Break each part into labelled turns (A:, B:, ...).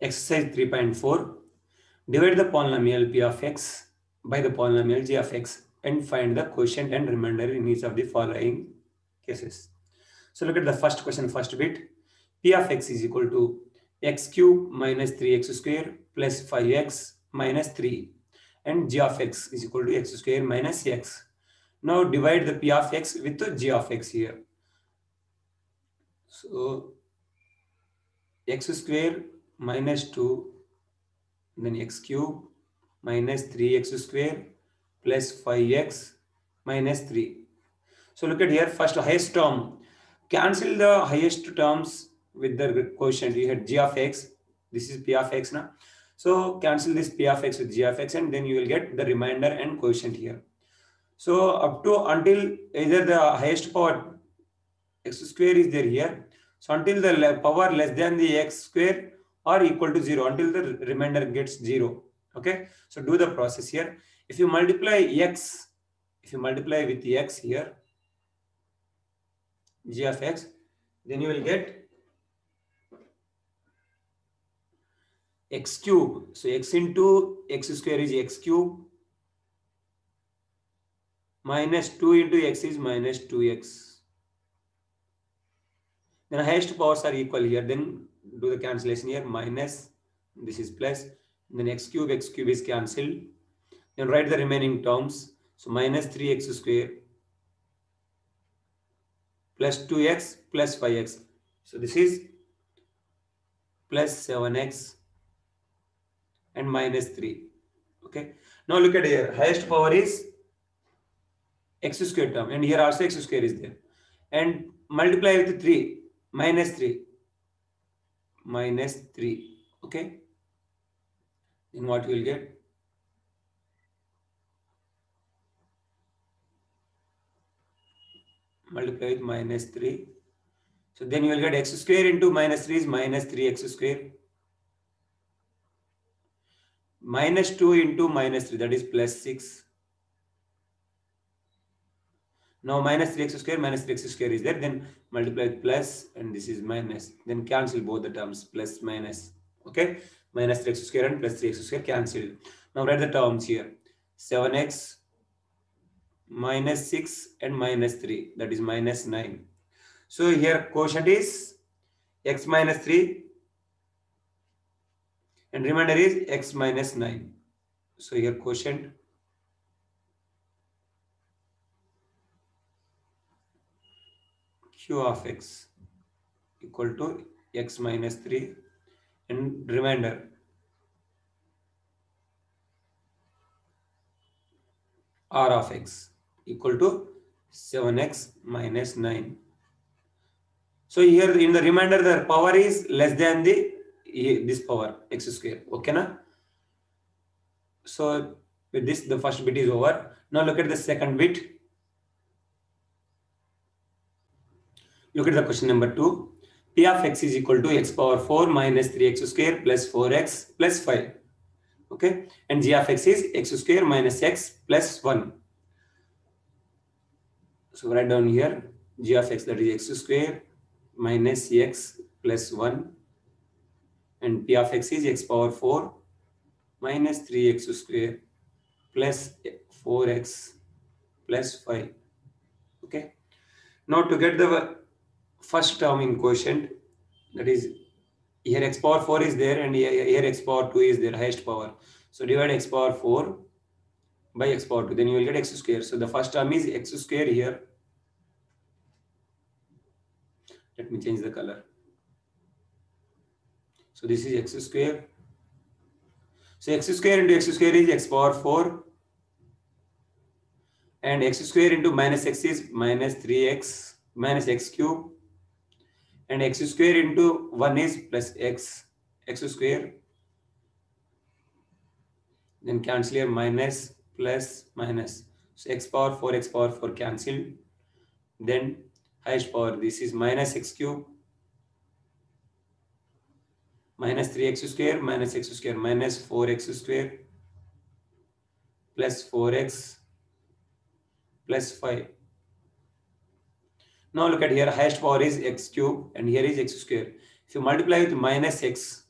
A: Exercise 3.4. Divide the polynomial p of x by the polynomial g of x and find the quotient and remainder in each of the following cases. So look at the first question, first bit. p of x is equal to x cube minus 3x square plus 5x minus 3 and g of x is equal to x square minus x. Now divide the p of x with the g of x here. So x square minus 2 then x cube minus 3x square plus 5x minus 3. So look at here first highest term. Cancel the highest terms with the quotient. You had g of x. This is p of x now. So cancel this p of x with g of x and then you will get the remainder and quotient here. So up to until either the highest power x square is there here. So until the power less than the x square or equal to 0 until the remainder gets 0. Okay. So do the process here. If you multiply x, if you multiply with x here, g of x, then you will get x cube. So x into x square is x cube minus 2 into x is minus 2x. Then highest powers are equal here. Then do the cancellation here. Minus, this is plus. Then x cube, x cube is cancelled. Then write the remaining terms. So minus 3x square plus 2x plus 5x. So this is plus 7x and minus 3. Okay. Now look at here. Highest power is x square term and here also x square is there. And multiply with 3 minus 3 minus 3. Okay. Then what you will get? multiply with minus 3. So then you will get x square into minus 3 is minus 3x square. Minus 2 into minus 3 that is plus 6. Now minus 3x square minus 3x square is there. Then multiply plus and this is minus. Then cancel both the terms plus minus. Okay. Minus 3x square and plus 3x square cancelled. Now write the terms here. 7x minus 6 and minus 3 that is minus 9 so here quotient is x minus 3 and remainder is x minus 9 so here quotient q of x equal to x minus 3 and remainder r of x equal to 7x minus 9. So here in the remainder the power is less than the this power x square. Okay na? So with this the first bit is over. Now look at the second bit. Look at the question number 2. P of x is equal to x power 4 minus 3x square plus 4x plus 5. Okay. And g of x is x square minus x plus 1. So write down here g of x that is x square minus x plus 1 and p of x is x power 4 minus 3x square plus 4x plus 5. Okay. Now to get the first term in quotient that is here x power 4 is there and here x power 2 is there highest power. So divide x power 4 by x power 2 then you will get x square. So the first term is x square here. Let me change the color. So this is x square. So x square into x square is x power 4 and x square into minus x is minus 3x minus x cube and x square into 1 is plus x x square then cancel here minus plus minus. So x power 4, x power 4 cancelled. Then highest power, this is minus x cube, minus 3x square, minus x square, minus 4x square, plus 4x, plus 5. Now look at here, highest power is x cube and here is x square. If you multiply with minus x,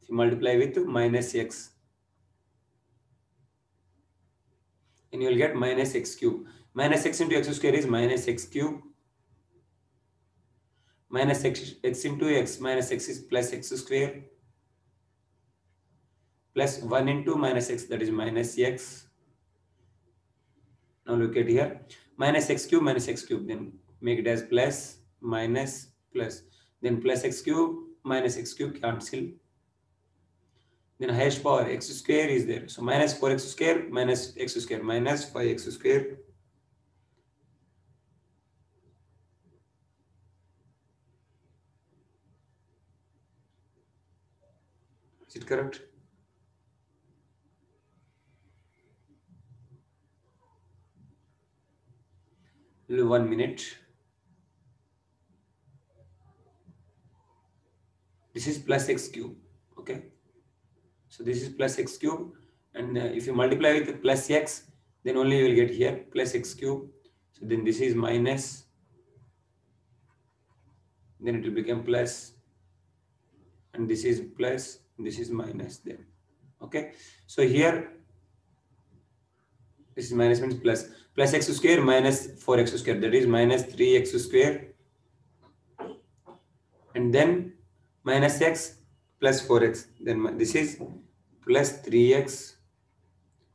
A: if you multiply with minus x and you will get minus x cube. Minus x into x square is minus x cube. Minus x, x into x minus x is plus x square. Plus 1 into minus x that is minus x. Now look at here. Minus x cube minus x cube then make it as plus minus plus. Then plus x cube minus x cube cancel. Then highest power x square is there. So minus 4x square minus x square minus 5x square. Is it correct? One minute this is plus x cube okay? So this is plus x cube and uh, if you multiply with plus x then only you will get here plus x cube. So then this is minus then it will become plus and this is plus this is minus then okay? So here this is minus means plus plus x square minus 4x square that is minus 3x square. And then minus x plus 4x then this is plus 3x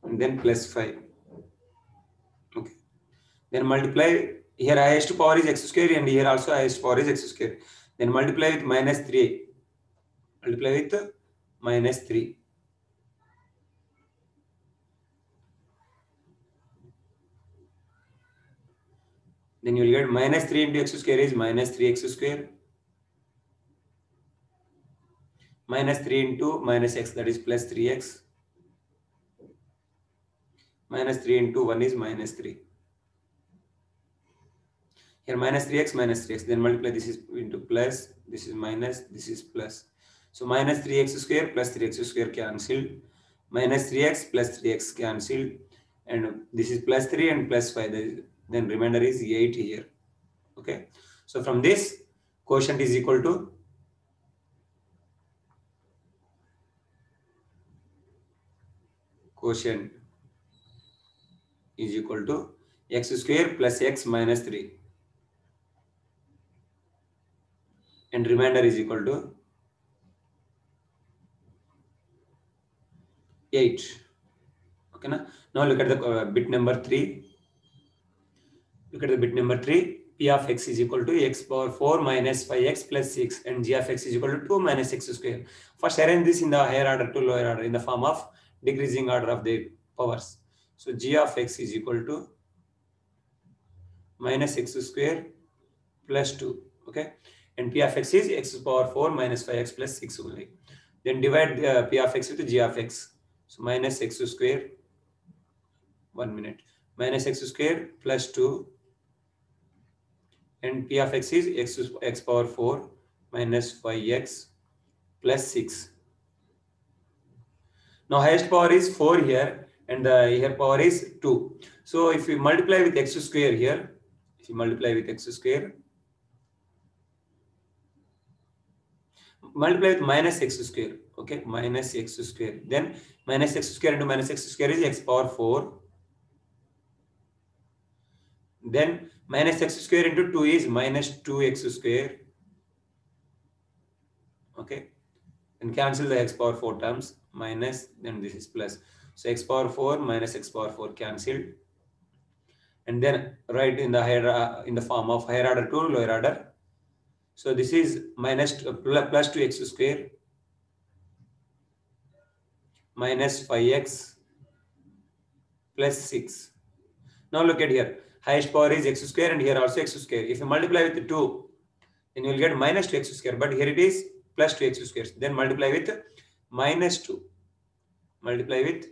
A: and then plus 5 okay. Then multiply here highest power is x square and here also highest power is x square. Then multiply with minus 3 multiply with minus 3 then you will get minus 3 into x square is minus 3x square minus 3 into minus x that is plus 3x minus 3 into 1 is minus 3 here minus 3x minus 3x then multiply this is into plus this is minus this is plus. So minus 3x square plus 3x square cancelled. Minus 3x plus 3x cancelled. And this is plus 3 and plus 5 then remainder is 8 here. Okay? So from this quotient is equal to quotient is equal to x square plus x minus 3 and remainder is equal to 8 okay now, look at the uh, bit number 3 Look at the bit number 3. P of x is equal to x power 4 minus 5x plus 6 and g of x is equal to 2 minus x square. First arrange this in the higher order to lower order in the form of decreasing order of the powers. So g of x is equal to minus x square plus 2. Okay. And p of x is x power 4 minus 5x plus 6 only. Then divide uh, p of x with g of x. So minus x square. One minute. Minus x square plus 2 and p of x is x, x power 4 minus 5x plus 6. Now highest power is 4 here and the here power is 2. So if we multiply with x square here, if you multiply with x square, multiply with minus x square, okay, minus x square. Then minus x square into minus x square is x power 4. Then minus x square into 2 is minus 2x square. Okay. And cancel the x power 4 terms minus then this is plus. So x power 4 minus x power 4 cancelled. And then write in the higher uh, in the form of higher order to lower order. So this is uh, plus 2x square minus 5x plus 6. Now look at here highest power is x square and here also x square. If you multiply with 2, then you will get minus 2x square. But here it is plus 2x square. Then multiply with minus 2. Multiply with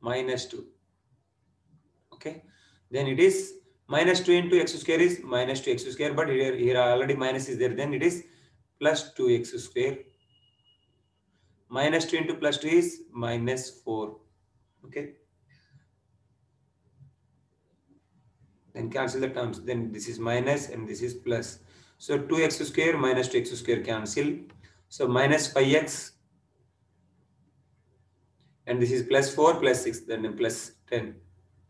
A: minus 2. Okay. Then it is minus 2 into x square is minus 2x square. But here, here already minus is there. Then it is plus 2x square. Minus 2 into plus 2 is minus 4. Okay. then cancel the terms then this is minus and this is plus so 2x square minus 2x square cancel So minus 5x and this is plus 4 plus 6 then plus 10.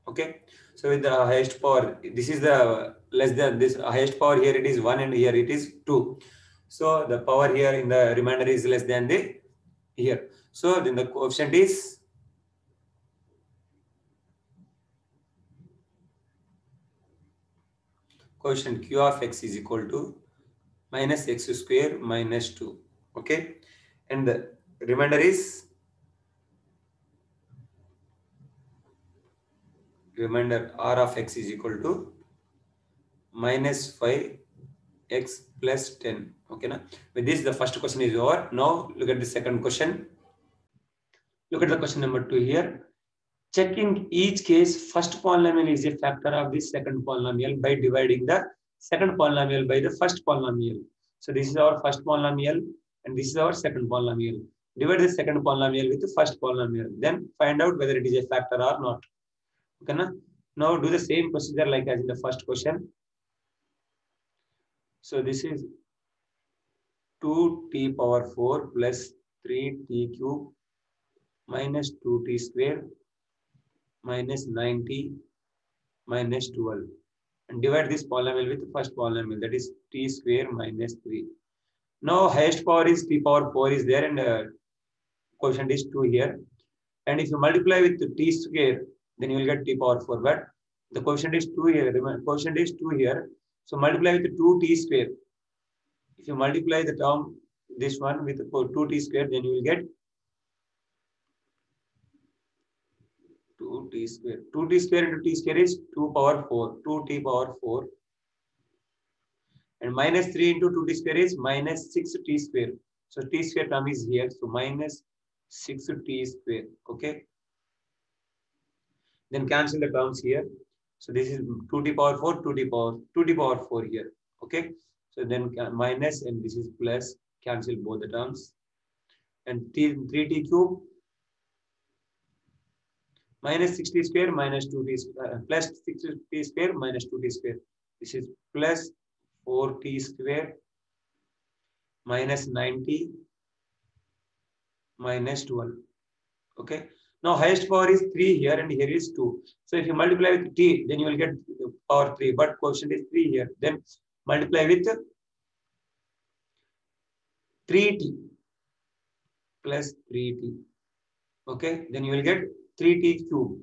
A: Okay. So with the highest power, this is the less than this highest power here it is 1 and here it is 2. So the power here in the remainder is less than the here. So then the coefficient is coefficient q of x is equal to minus x square minus 2 okay? And the remainder is remainder r of x is equal to minus 5 x plus 10 okay now with this the first question is over. Now look at the second question. Look at the question number 2 here checking each case first polynomial is a factor of the second polynomial by dividing the second polynomial by the first polynomial. So this is our first polynomial and this is our second polynomial. Divide the second polynomial with the first polynomial then find out whether it is a factor or not. Okay na? now do the same procedure like as in the first question. So this is 2t power 4 plus 3t cube minus 2t square minus 90 minus 12 and divide this polynomial with the first polynomial that is t square minus 3. Now highest power is t power 4 is there and uh, quotient is 2 here. And if you multiply with t square then you will get t power 4 but the quotient is 2 here remember quotient is 2 here. So multiply with 2t square. If you multiply the term this one with 2t square then you will get 2t square. 2t square into t square is 2 power 4. 2t power 4. And minus 3 into 2t square is minus 6t square. So t square term is here. So minus 6t square. Okay. Then cancel the terms here. So this is 2t power 4, 2t power, 2t power 4 here. Okay. So then minus and this is plus. Cancel both the terms. And t, 3t cube minus 60 square minus 2t square uh, plus 60 square minus 2t square. This is plus 4t square minus 90 minus 12. Okay. Now highest power is 3 here and here is 2. So if you multiply with t, then you will get power 3. But quotient is 3 here. Then multiply with 3t plus 3t. Okay. Then you will get 3t cube.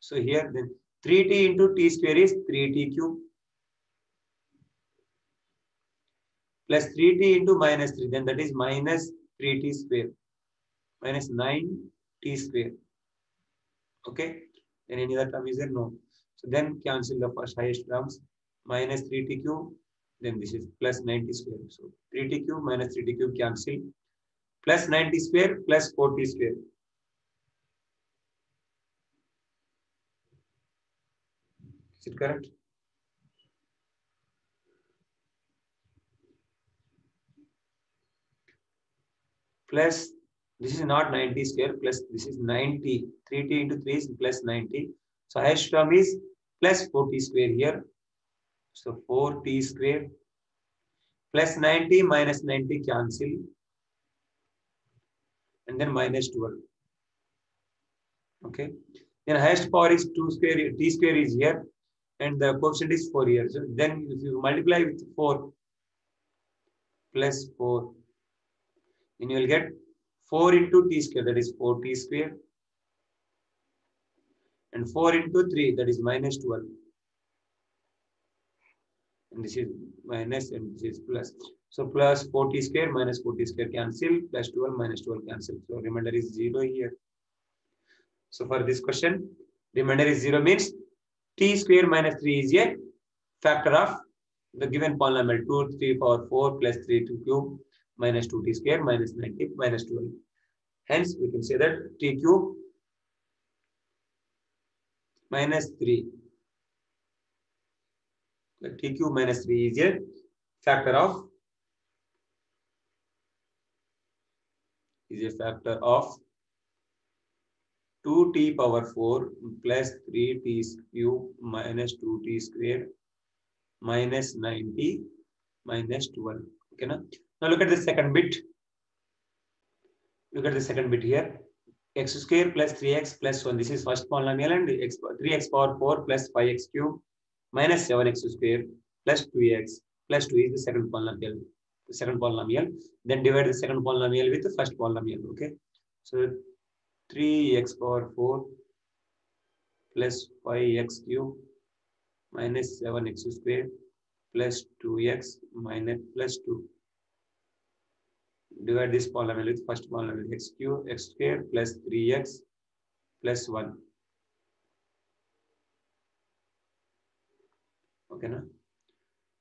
A: So here then 3t into t square is 3t cube plus 3t into minus 3 then that is minus 3t square minus 9t square. Okay. Then any other term is there? No. So then cancel the first highest terms minus 3t cube then this is plus 90 square. So 3t cube minus 3t cube cancel plus 90 square plus 4t square. Is it correct? Plus, this is not 90 square, plus this is 90. 3t into 3 is plus 90. So highest term is plus 4t square here. So 4t square plus 90 minus 90 cancel. And then minus 12. Okay. Then highest power is 2 square, t square is here and the coefficient is 4 here. So then if you multiply with 4 plus 4, then you will get 4 into t square, that is 4t square. And 4 into 3, that is minus 12. And this is minus and this is plus. So plus 4t square minus 4t square cancel, plus 12 minus 12 cancel. So remainder is 0 here. So for this question, remainder is 0 means t square minus 3 is a factor of the given polynomial 2, 3 power 4 plus 3 to cube minus 2t square minus 90 minus 12. Hence, we can say that t cube minus 3. The t cube minus 3 is a factor of is a factor of 2t power 4 plus 3t cube minus 2t square minus 90 minus 12. Okay, now, now look at the second bit. look at the second bit here. X square plus 3x plus 1 this is first polynomial and x 3x power 4 plus 5x cube minus 7x square plus 2x plus 2 is the second polynomial. The second polynomial then divide the second polynomial with the first polynomial okay? So 3x power 4 plus 5x cube minus 7x square plus 2x minus plus 2 divide this polynomial with first polynomial x cube x square plus 3x plus 1 okay na?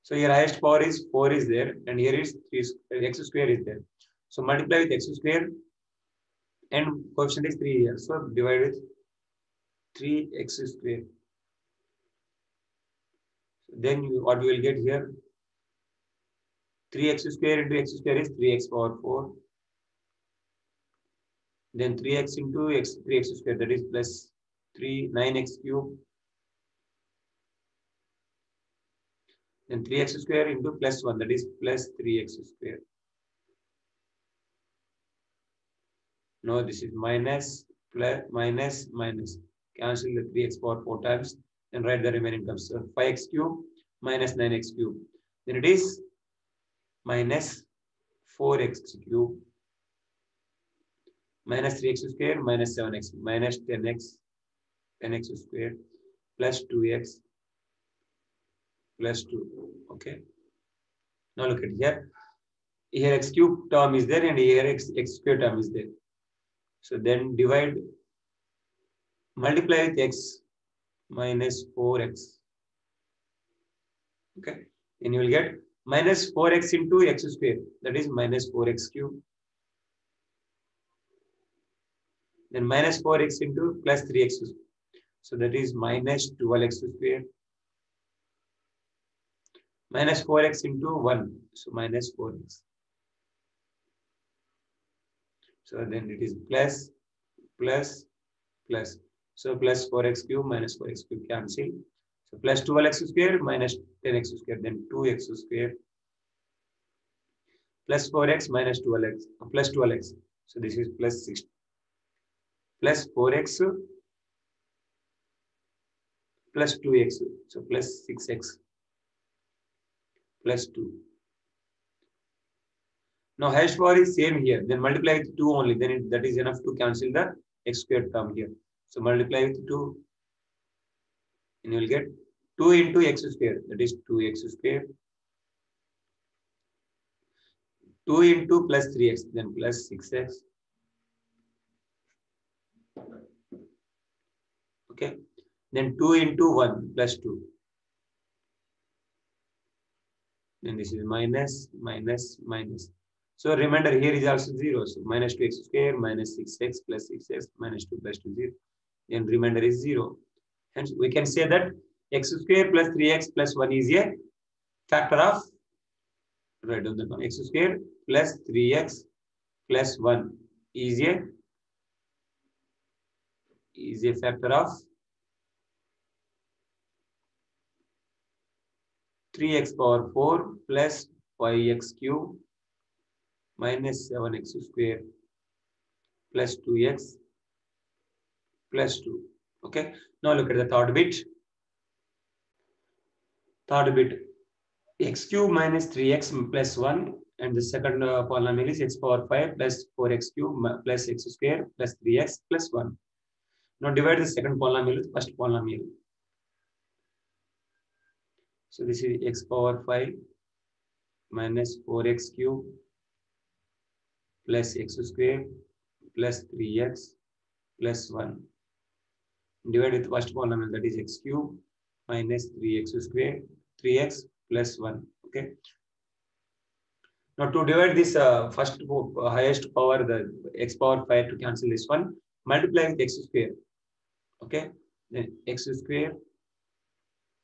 A: So here highest power is 4 is there and here is 3 x square is there. So multiply with x square and coefficient is 3 here. So divide with 3x square. Then you, what we will get here? 3x square into x square is 3x power 4 then 3x into x 3x square that is plus 3 9x cube. Then 3x square into plus 1 that is plus 3x square no this is minus plus minus minus cancel the 3x power 4 times and write the remaining terms. So 5x cube minus 9x cube. Then it is minus 4x cube minus 3x square minus 7x minus 10x 10x square plus 2x plus 2. Okay. Now look at here. Here x cube term is there and here x, x square term is there. So then divide multiply with x minus 4x. Okay, and you will get minus 4x into x square, that is minus 4x cube. Then minus 4x into plus 3x. So that is minus 12x square. Minus 4x into 1, so minus 4x. So then it is plus, plus, plus. So plus 4x cube minus 4x cube cancel. So plus 12x square minus 10x square, then 2x square plus 4x minus 12x uh, plus 12x. So this is plus 6 plus 4x plus 2x. So plus 6x plus 2. Now hash power is same here. Then multiply with 2 only. Then it, that is enough to cancel the x squared term here. So multiply with 2 and you will get 2 into x squared. that is 2x squared. 2 into plus 3x then plus 6x okay then 2 into 1 plus 2 then this is minus minus minus so remainder here is also 0 so minus 2x square minus 6x plus 6x minus 2 plus 2 0 then remainder is 0. Hence, we can say that x square plus 3x plus 1 is a factor of, write down the one x square plus 3x plus 1 is a, is a factor of 3x power 4 plus 5x cube minus 7x square plus 2x plus 2. Okay. Now look at the third bit. Third bit x cube minus 3x plus 1 and the second uh, polynomial is x power 5 plus 4x cube plus x square plus 3x plus 1. Now divide the second polynomial with first polynomial. So this is x power 5 minus 4x cube plus x square plus 3x plus 1 divide with first polynomial that is x cube minus 3x square 3x plus 1 okay? Now to divide this uh, first uh, highest power the x power 5 to cancel this one multiply with x square okay? Then x square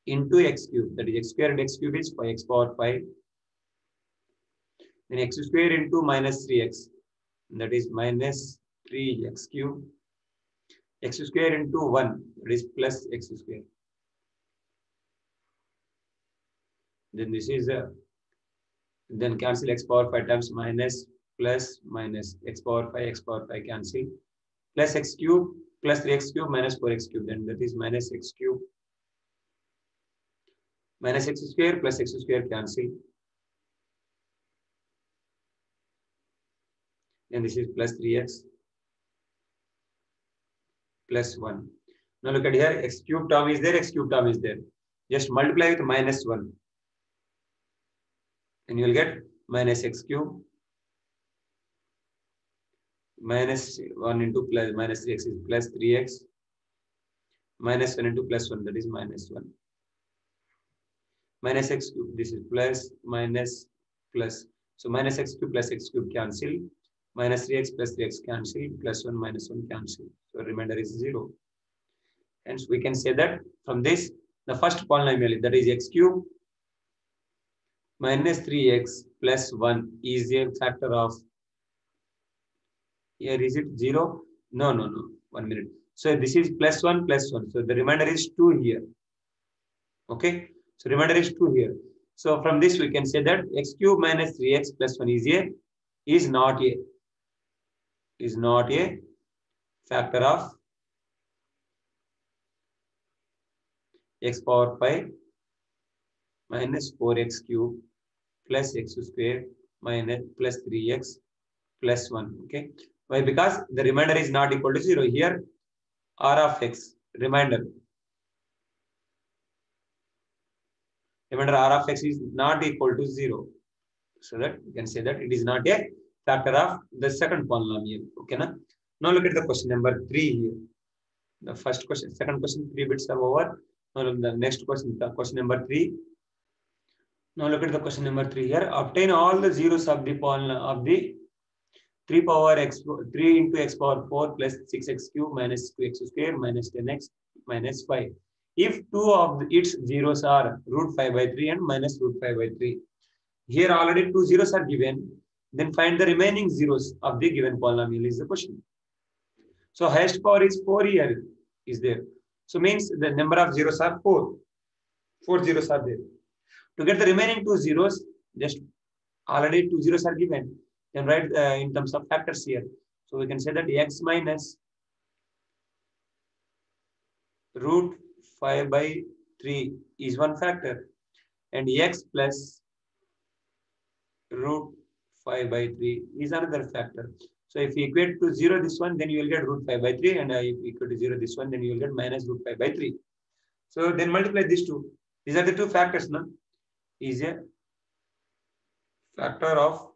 A: into x cube that is x square and x cube is 5x power 5 then x square into minus 3x that is minus 3x cube x square into 1 that is plus x square then this is a then cancel x power 5 times minus plus minus x power 5 x power 5 cancel. Plus x cube plus 3x cube minus 4x cube then that is minus x cube minus x square plus x square cancel and this is plus 3x plus 1 now look at here x cube term is there x cube term is there. Just multiply with minus 1 and you will get minus x cube minus 1 into plus minus 3x is plus 3x minus 1 into plus 1 that is minus 1 minus x cube this is plus minus plus. So minus x cube plus x cube cancel minus 3x plus 3x cancel plus 1 minus 1 cancel. So remainder is 0 hence we can say that from this the first polynomial that is x cube minus 3x plus 1 is a factor of here is it 0 no no no one minute. So this is plus 1 plus 1 so the remainder is 2 here. Okay? So remainder is 2 here. So from this we can say that x cube minus 3x plus 1 is a is not a is not a factor of x power 5 minus 4x cube plus x square minus plus 3x plus 1. Okay. Why? Because the remainder is not equal to 0. Here, r of x, remainder. Remainder r of x is not equal to 0. So that you can say that it is not a factor of the second polynomial. Okay. Na? Now look at the question number 3 here. The first question, second question, three bits are over. Now the next question, the question number 3 now look at the question number three here. Obtain all the zeros of the polynomial of the 3 power x 3 into x power 4 plus 6x cube minus 2x square minus 10x minus 5. If two of its zeros are root 5 by 3 and minus root 5 by 3. Here already two zeros are given. Then find the remaining zeros of the given polynomial is the question. So highest power is 4 here is there. So means the number of zeros are 4. 4 zeros are there. To get the remaining two zeros, just already two zeros are given. Then write uh, in terms of factors here. So we can say that x minus root 5 by 3 is one factor and x plus root 5 by 3 is another factor. So if you equate to 0 this one, then you will get root 5 by 3 and uh, if you equal to 0 this one, then you will get minus root 5 by 3. So then multiply these two. These are the two factors now is a factor of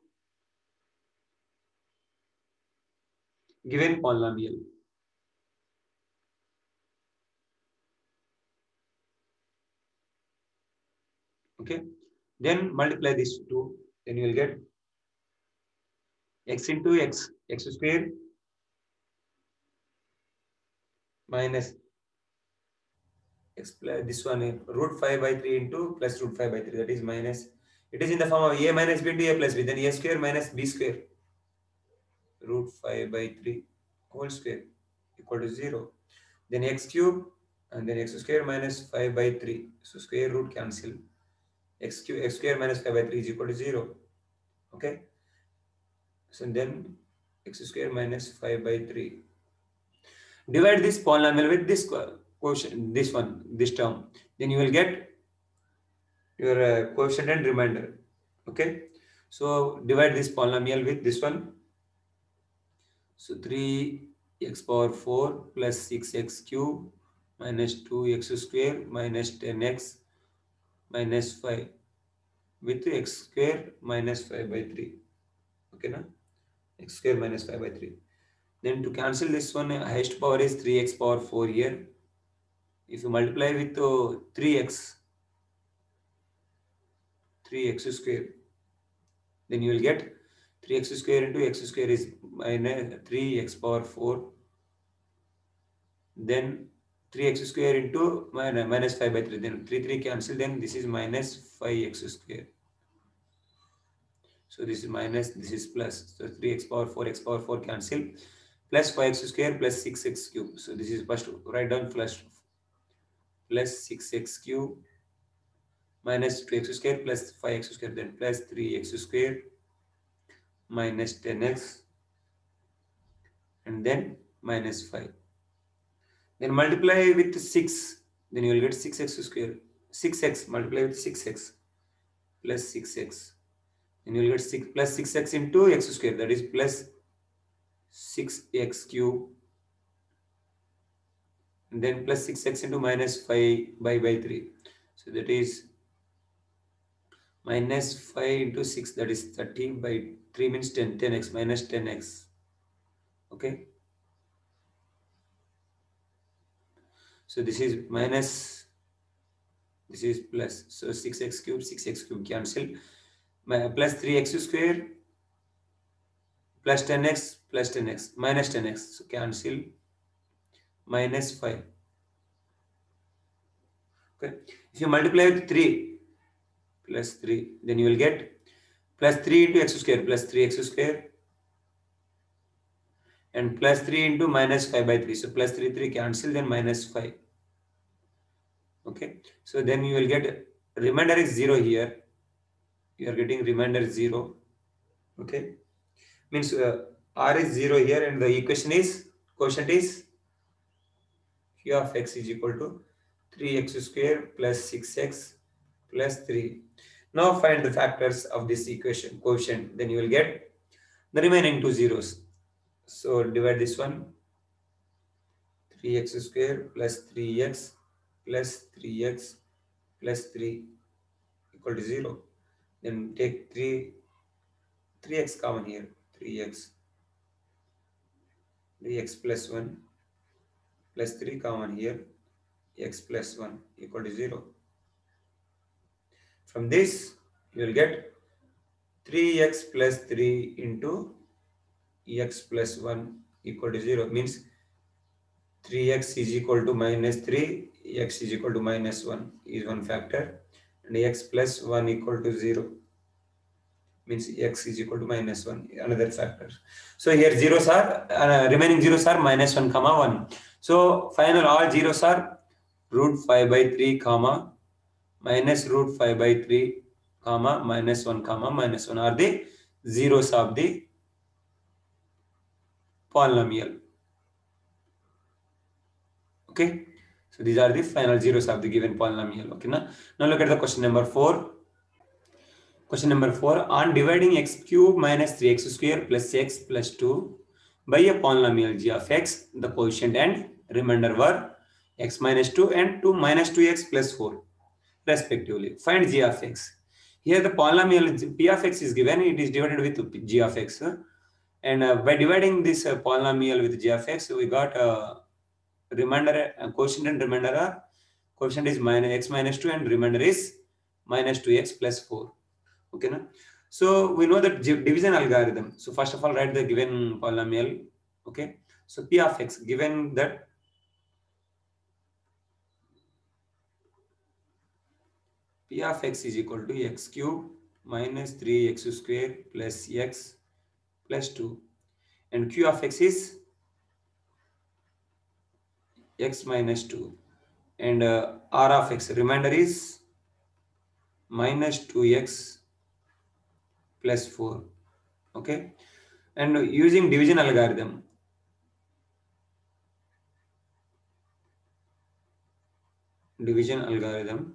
A: given polynomial. Okay, then multiply these two, then you will get x into x, x square minus x plus this one eh, root 5 by 3 into plus root 5 by 3 that is minus. It is in the form of a minus b into a plus b then a square minus b square. Root 5 by 3 whole square equal to 0 then x cube and then x square minus 5 by 3 so square root cancel. X cube x square minus 5 by 3 is equal to 0 okay so then x square minus 5 by 3 divide this polynomial with this quotient, this one, this term, then you will get your uh, coefficient and remainder. Okay. So divide this polynomial with this one. So 3x power 4 plus 6x cube minus 2x square minus 10x minus 5 with x square minus 5 by 3. Okay, na? X square minus 5 by 3. Then to cancel this one, highest power is 3x power 4 here if you multiply with uh, 3x, 3x square, then you will get 3x square into x square is minus 3x power 4. Then 3x square into minus 5 by 3. Then 3, 3 cancel. Then this is minus 5x square. So this is minus, this is plus. So 3x power 4, x power 4 cancel. Plus 5x square plus 6x cube. So this is first write down plus plus 6x cube minus 2x square plus 5x square then plus 3x square minus 10x and then minus 5 then multiply with 6 then you will get 6x square 6x multiply with 6x plus 6x then you will get 6 plus 6x into x square. That is plus 6x cube. And then plus 6x into minus 5 by by 3 so that is minus 5 into 6 that is 30 by 3 means 10 10x minus 10x okay? So this is minus this is plus. So 6x cube 6x cube cancel plus 3x square plus 10x plus 10x minus 10x so cancel. Minus 5 okay. If you multiply with 3 plus 3 then you will get plus 3 into x square plus 3x square and plus 3 into minus 5 by 3 so plus 3 3 cancel then minus 5 okay. So then you will get remainder is 0 here you are getting remainder 0 okay means uh, r is 0 here and the equation is quotient is q of x is equal to 3x square plus 6x plus 3 now find the factors of this equation, quotient. Then you will get the remaining two zeros. So divide this one. 3x square plus 3x plus 3x plus 3 equal to 0. Then take 3, 3x common here. 3x. 3x plus 1 plus 3 common here. x plus 1 equal to 0. From this, you will get 3x plus 3 into x plus 1 equal to 0 means 3x is equal to minus 3 x is equal to minus 1 is one factor and x plus 1 equal to 0 means x is equal to minus 1 another factor. So here zeros are uh, remaining zeros are minus 1 comma 1 so final all zeros are root 5 by 3 comma minus root 5 by 3 comma minus 1 comma minus 1 are the zeros of the polynomial. Okay so these are the final zeros of the given polynomial okay now, now look at the question number 4 question number 4 on dividing x cube minus 3x square plus x plus 2 by a polynomial g of x the quotient and remainder were x minus 2 and 2 minus 2x plus 4 respectively. Find g of x. Here the polynomial p of x is given, it is divided with g of x. And uh, by dividing this uh, polynomial with g of x, we got uh, remainder, uh, quotient and remainder are, quotient is minus x minus 2 and remainder is minus 2x plus 4. Okay, na? So we know that division algorithm. So first of all, write the given polynomial. Okay. So p of x, given that p of x is equal to x cube minus 3x square plus x plus 2 and q of x is x minus 2 and uh, r of x remainder is minus 2x plus 4 okay? And using division algorithm division algorithm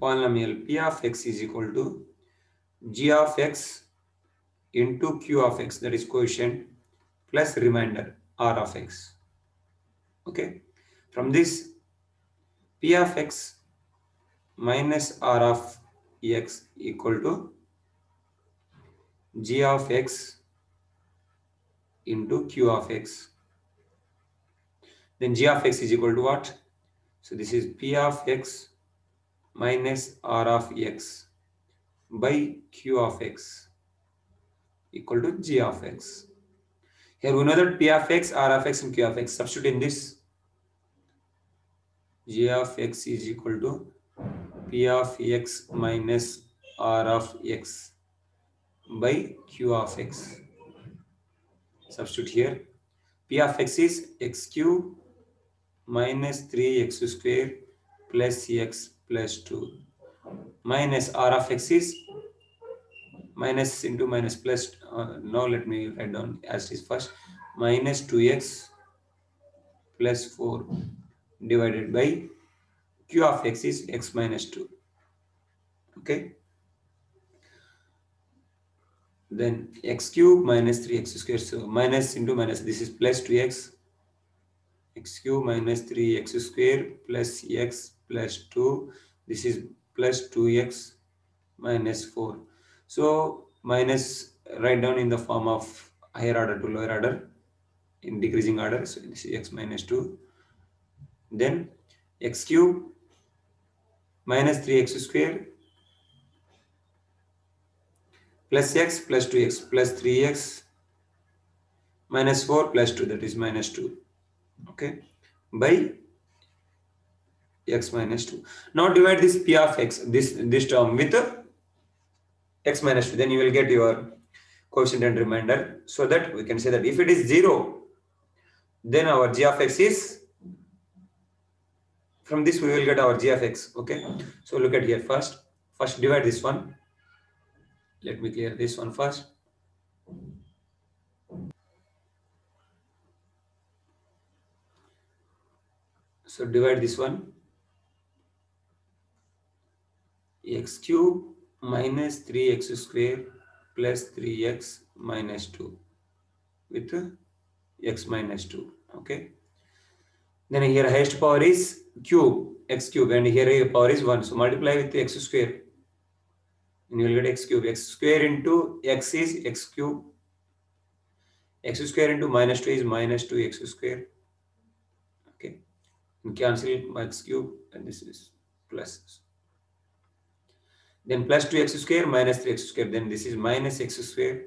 A: polynomial p of x is equal to g of x into q of x that is quotient plus remainder r of x. Okay? From this p of x minus r of x equal to g of x into q of x. Then g of x is equal to what? So this is p of x minus r of x by q of x equal to g of x. Here we know that p of x, r of x and q of x. Substitute in this. g of x is equal to p of x minus r of x by q of x. Substitute here. p of x is x cube minus 3x square plus x plus 2 minus r of x is minus into minus plus uh, now let me write down as is first. Minus 2x plus 4 divided by q of x is x minus 2 okay? Then x cube minus 3x square so minus into minus this is plus 2x x. Cube minus 3x square plus x plus 2 this is plus 2x minus 4 so minus write down in the form of higher order to lower order in decreasing order. So this is x minus 2. Then x cube minus 3x square plus x plus 2x plus 3x minus 4 plus 2 that is minus 2 okay by x minus 2 now divide this p of x this this term with x minus 2 then you will get your coefficient and remainder so that we can say that if it is 0 then our g of x is from this we will get our g of x okay? So look at here first. First divide this one. Let me clear this one first. So divide this one. X cube minus 3x square plus 3x minus 2 with x minus 2 okay? Then here highest power is cube x cube and here power is 1 so multiply with the x square. And you will get x cube. x square into x is x cube. x square into minus 2 is minus 2 x square okay? And cancel it x cube and this is plus then plus 2x square minus 3x square. Then this is minus x square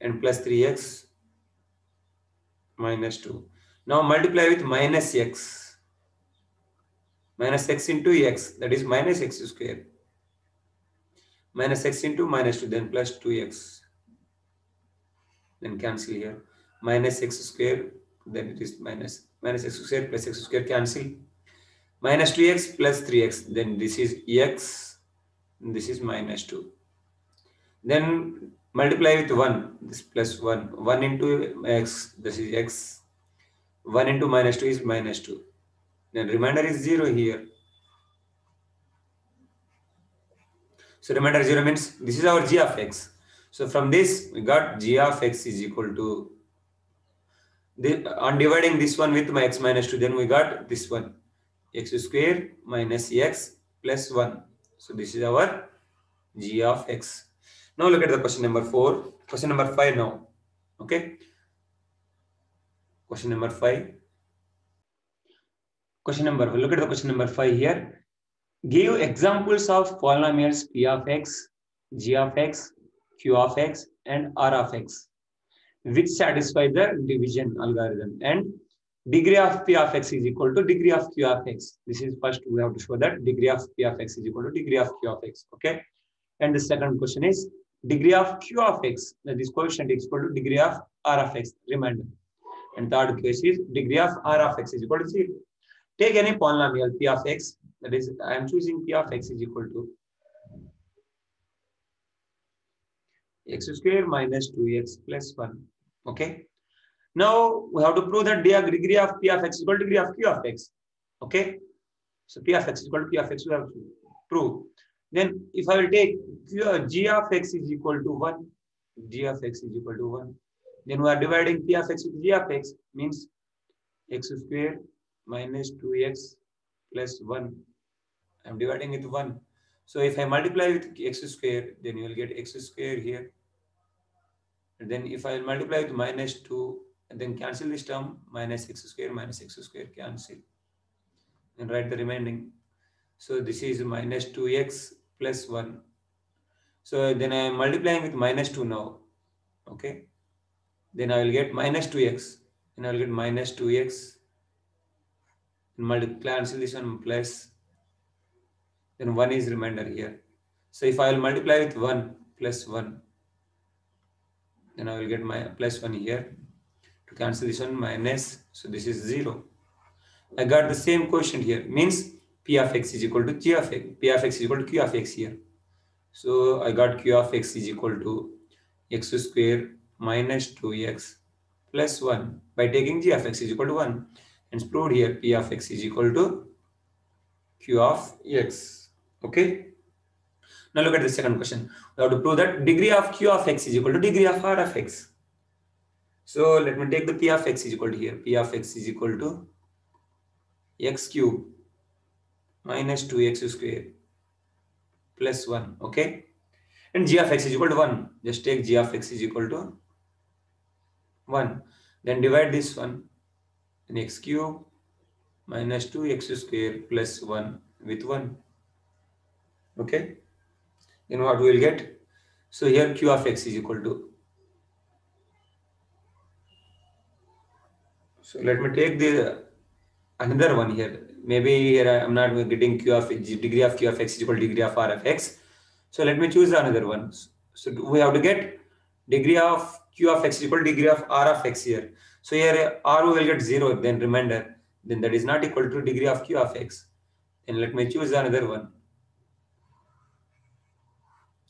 A: and plus 3x minus 2. Now multiply with minus x. Minus x into x, that is minus x square. Minus x into minus 2, then plus 2x. Then cancel here. Minus x square, then it is minus, minus x square plus x square cancel minus 2x plus 3x then this is x. This is minus 2 then multiply with 1 this plus 1 1 into x. This is x. 1 into minus 2 is minus 2 then remainder is 0 here. So remainder 0 means this is our g of x. So from this we got g of x is equal to the, on dividing this one with my x minus 2 then we got this one x square minus x plus 1. So this is our g of x. Now look at the question number 4. Question number 5 now. Okay. Question number 5. Question number, look at the question number 5 here. Give examples of polynomials p of x, g of x, q of x, and r of x, which satisfy the division algorithm and degree of p of x is equal to degree of q of x. This is first we have to show that degree of p of x is equal to degree of q of x. Okay. And the second question is degree of q of x. This coefficient is equal to degree of r of x. Remainder. And third case is degree of r of x is equal to zero. Take any polynomial p of x. That is, I am choosing p of x is equal to x square minus 2x plus 1. Okay. Now we have to prove that degree of p of x is equal to degree of q of x. Okay. So p of x is equal to p of x we have to prove. Then if I will take q, uh, g of x is equal to 1, g of x is equal to 1. Then we are dividing p of x with g of x means x square minus 2x plus 1. I am dividing with 1. So if I multiply with x square, then you will get x square here. And then if I multiply with minus 2, and then cancel this term minus x square minus x square cancel. And write the remaining. So this is minus 2x plus 1 so then i am multiplying with minus 2 now. Okay? Then i will get minus 2x and i will get minus 2x and multiply cancel this one plus then 1 is remainder here. So if i will multiply with 1 plus 1 then i will get my plus 1 here to cancel this one minus so this is 0 i got the same quotient here means p of x is equal to g of x. p of x is equal to q of x here. So I got q of x is equal to x square minus 2x plus 1 by taking g of x is equal to 1 and proved here p of x is equal to q of x. Okay. Now look at the second question. We have to prove that degree of q of x is equal to degree of r of x. So let me take the p of x is equal to here. p of x is equal to x cube minus 2x square plus 1. Okay. And g of x is equal to 1. Just take g of x is equal to 1. Then divide this one in x cube minus 2x square plus 1 with 1. Okay. Then what we will get? So here q of x is equal to. So let me take the another one here. Maybe here I am not getting q of degree of q of x is equal to degree of r of x. So let me choose another one. So we have to get degree of q of x is equal to degree of r of x here. So here r will get 0 then remainder. Then that is not equal to degree of q of x. Then let me choose another one.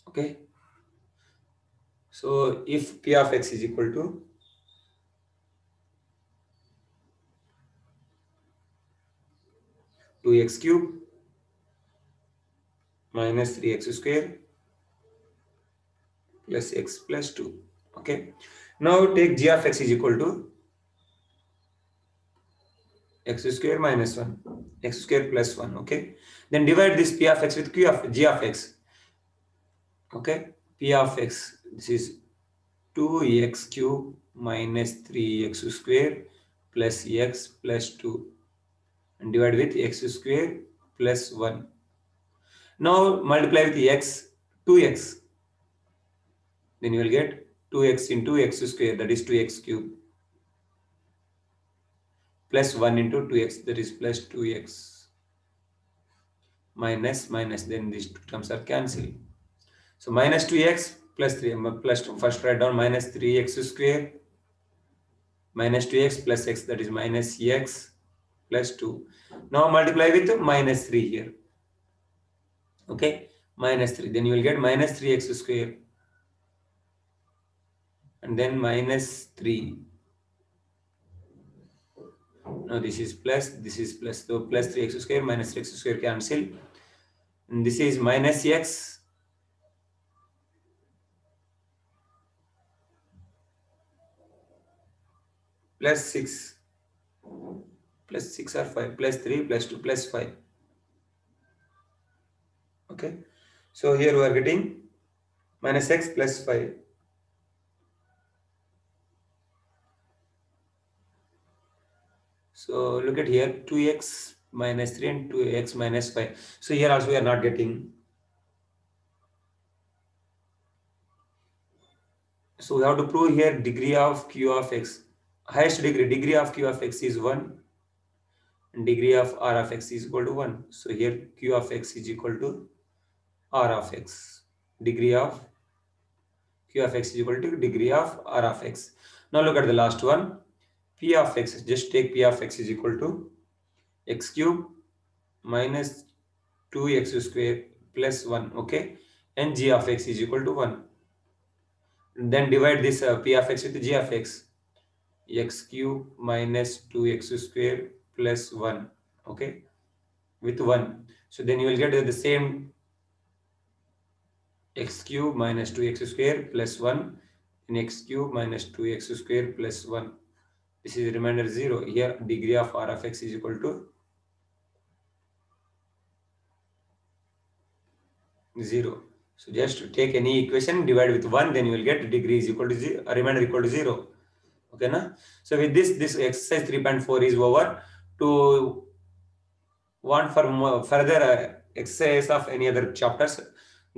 A: Okay. So if p of x is equal to two x cube minus three x square plus x plus two. Okay. Now take g of x is equal to x square minus 1 x square plus 1 okay then divide this p of x with q of g of x okay p of x this is 2x cube minus 3x square plus x plus 2 and divide with x square plus 1 now multiply with the x. 2x then you will get 2x into x square that is 2x cube. Plus 1 into 2x that is plus 2x minus minus then these two terms are cancelled. So minus 2x plus 3 um, plus 2 first write down minus 3x square. Minus 2x plus x that is minus x plus 2 now multiply with minus 3 here. Okay minus 3 then you will get minus 3x square. And then minus 3 now this is plus this is plus. So plus 3x square minus 3x square cancel. And this is minus x. Plus 6 plus 6 or 5 plus 3 plus 2 plus 5 okay? So here we are getting minus x plus 5 so look at here 2x minus 3 and 2x minus 5 so here also we are not getting. So we have to prove here degree of q of x. Highest degree degree of q of x is 1 degree of r of x is equal to 1 so here q of x is equal to r of x. Degree of q of x is equal to degree of r of x. Now look at the last one. P of x just take p of x is equal to x cube minus 2x square plus 1 okay? And g of x is equal to 1 then divide this uh, p of x with g of x. X cube minus 2x square plus 1 okay? With 1 so then you will get the same x cube minus 2x square plus 1 in x cube minus 2x square plus 1 this is remainder 0 here degree of r of x is equal to 0 so just take any equation divide with 1 then you will get degree is equal to 0 remainder equal to 0 okay na? So with this this exercise 3.4 is over to want for more, further uh, exercise of any other chapters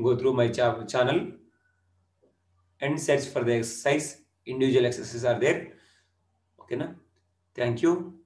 A: go through my ch channel and search for the exercise. Individual exercises are there. Okay na? Thank you